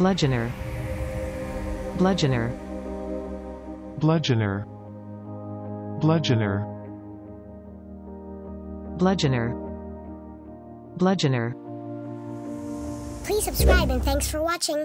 bludgeoner. Bludgeoner. Bludgeoner. Bludgeoner. Bludgeoner. Bludgeoner. Please subscribe and thanks for watching.